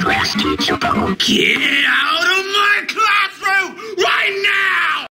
Class teacher, Bo. Get out of my classroom right now!